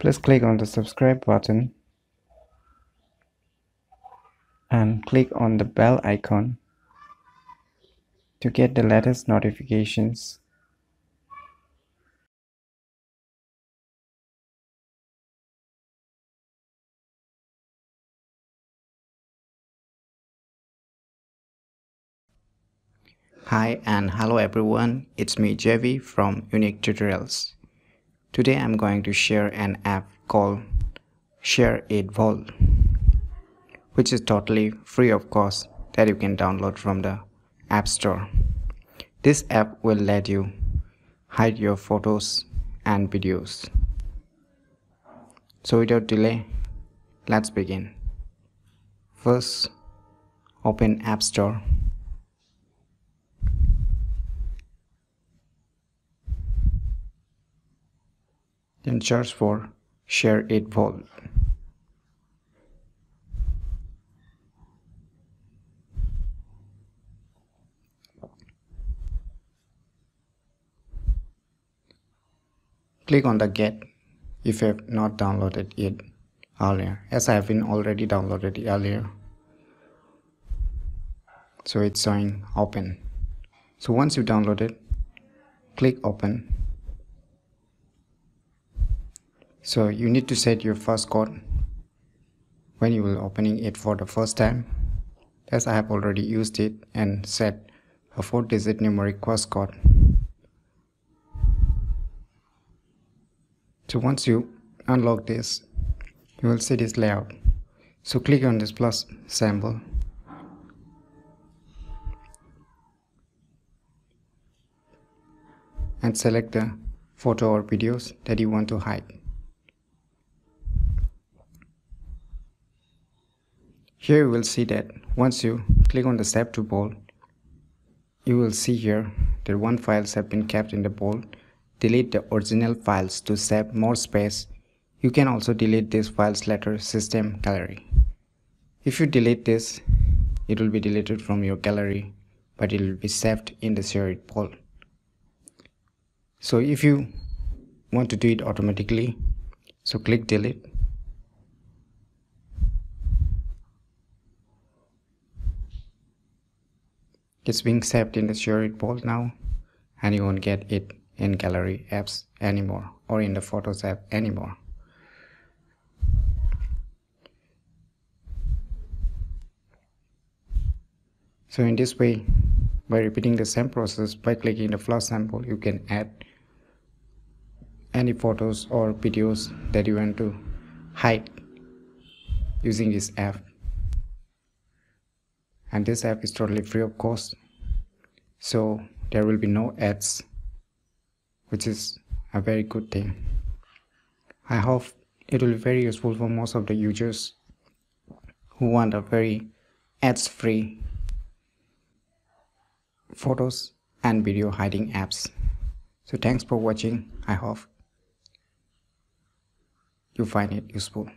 Please click on the subscribe button and click on the bell icon to get the latest notifications. Hi and hello everyone, it's me Javi from Unique Tutorials. Today I'm going to share an app called Shareit Vault which is totally free of cost that you can download from the App Store. This app will let you hide your photos and videos. So without delay, let's begin. First, open App Store. Then search for Shareit Vault. click on the get if you have not downloaded it earlier as I have been already downloaded earlier. So it's showing open. So once you download it click open so you need to set your first code when you will opening it for the first time. As I have already used it and set a 4 digit numeric first code. So once you unlock this you will see this layout. So click on this plus symbol. And select the photo or videos that you want to hide here you will see that once you click on the save to vault you will see here that one files have been kept in the vault delete the original files to save more space. You can also delete these files later system gallery. If you delete this, it will be deleted from your gallery, but it will be saved in the shared vault. So if you want to do it automatically, so click delete. It's being saved in the shared vault now. And you won't get it in gallery apps anymore or in the photos app anymore. So in this way by repeating the same process by clicking the flash sample you can add any photos or videos that you want to hide using this app and this app is totally free of cost so there will be no ads which is a very good thing. I hope it will be very useful for most of the users who want a very ads free photos and video hiding apps. So thanks for watching. I hope you find it useful.